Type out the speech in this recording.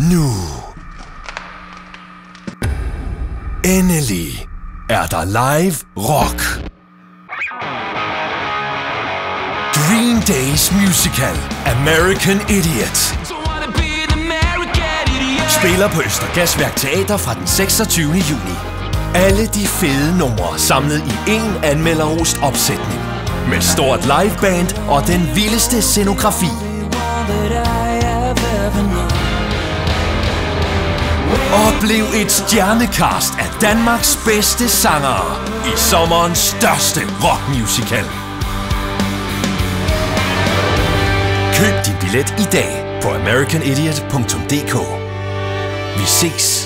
nu. Endelig er der live rock. Green Days musical American Idiot spiller på Østergasværk Teater fra den 26. juni. Alle de fede numre samlet i én anmelderost opsætning. Med stort liveband og den vildeste scenografi. Oplev et stjernekast af Danmarks bedste sangere i sommerens største rockmusical. Køb din billet i dag på americanidiot.dk. Vi ses